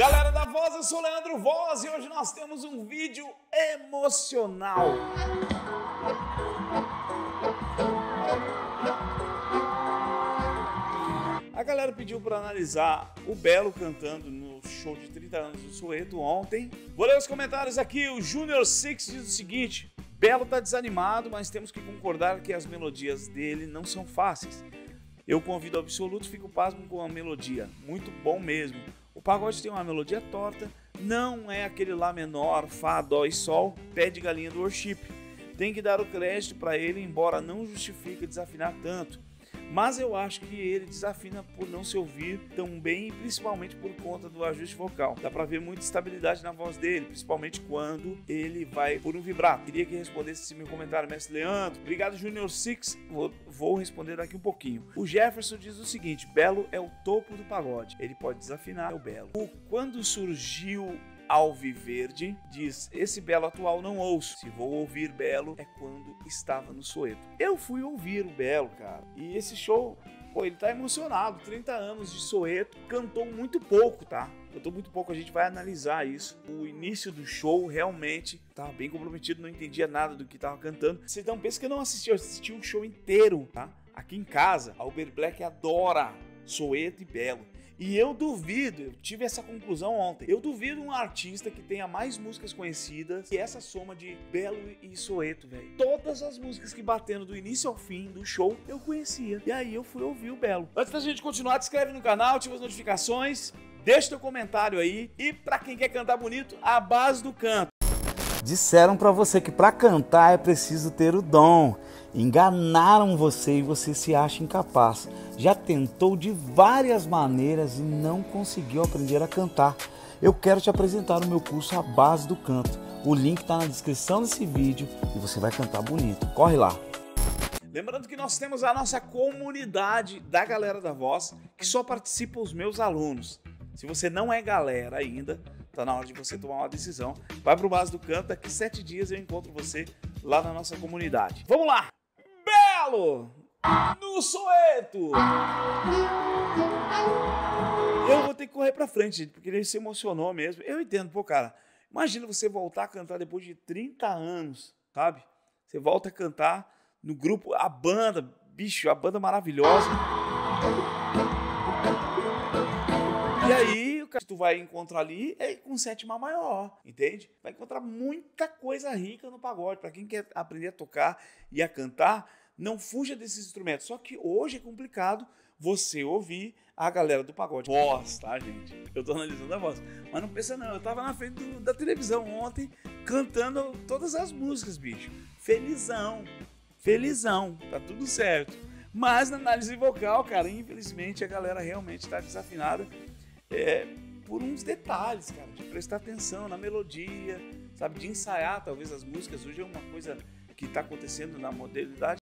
Galera da Voz, eu sou Leandro Voz e hoje nós temos um vídeo emocional. A galera pediu para analisar o Belo cantando no show de 30 anos do Soeto ontem. Vou ler os comentários aqui. O Junior Six diz o seguinte: Belo tá desanimado, mas temos que concordar que as melodias dele não são fáceis. Eu convido absoluto, fico pasmo com a melodia. Muito bom mesmo. Pagode tem uma melodia torta, não é aquele lá menor, Fá, Dó e Sol, pé de galinha do worship. Tem que dar o crédito para ele, embora não justifique desafinar tanto mas eu acho que ele desafina por não se ouvir tão bem, principalmente por conta do ajuste vocal. Dá para ver muita estabilidade na voz dele, principalmente quando ele vai por um vibrato. Queria que respondesse esse meu comentário, mestre Leandro. Obrigado, Junior Six. Vou, vou responder daqui um pouquinho. O Jefferson diz o seguinte: Belo é o topo do pagode. Ele pode desafinar, é o Belo. O, quando surgiu Alviverde diz: Esse Belo atual não ouço. Se vou ouvir Belo é quando estava no Soeto. Eu fui ouvir o Belo, cara. E esse show, pô, ele tá emocionado. 30 anos de Soeto, cantou muito pouco, tá? Cantou muito pouco, a gente vai analisar isso. O início do show realmente tava bem comprometido, não entendia nada do que tava cantando. Você não pensa que eu não assisti, eu assisti um show inteiro, tá? Aqui em casa, a Uber Black adora Soeto e Belo. E eu duvido, eu tive essa conclusão ontem. Eu duvido um artista que tenha mais músicas conhecidas que essa soma de Belo e Soeto, velho. Todas as músicas que batendo do início ao fim do show eu conhecia. E aí eu fui ouvir o Belo. Antes da gente continuar, te inscreve no canal, ativa as notificações, deixa teu comentário aí. E para quem quer cantar bonito, a base do canto. Disseram para você que para cantar é preciso ter o dom. Enganaram você e você se acha incapaz. Já tentou de várias maneiras e não conseguiu aprender a cantar. Eu quero te apresentar o meu curso A Base do Canto. O link está na descrição desse vídeo e você vai cantar bonito. Corre lá! Lembrando que nós temos a nossa comunidade da galera da voz, que só participa os meus alunos. Se você não é galera ainda, tá na hora de você tomar uma decisão. Vai pro Base do Canto, daqui sete dias eu encontro você lá na nossa comunidade. Vamos lá! Belo no Soeto. Eu vou ter que correr pra frente, porque ele se emocionou mesmo. Eu entendo, pô, cara. Imagina você voltar a cantar depois de 30 anos, sabe? Você volta a cantar no grupo, a banda, bicho, a banda maravilhosa. E aí, o que tu vai encontrar ali é com sétima maior, entende? Vai encontrar muita coisa rica no pagode. Para quem quer aprender a tocar e a cantar, não fuja desses instrumentos. Só que hoje é complicado você ouvir a galera do pagode. Voz, tá, gente? Eu tô analisando a voz. Mas não pensa não, eu tava na frente do, da televisão ontem cantando todas as músicas, bicho. Felizão. Felizão. Tá tudo certo. Mas na análise vocal, cara, infelizmente a galera realmente tá desafinada é, por uns detalhes, cara, de prestar atenção na melodia, sabe, de ensaiar talvez as músicas. Hoje é uma coisa que está acontecendo na modalidade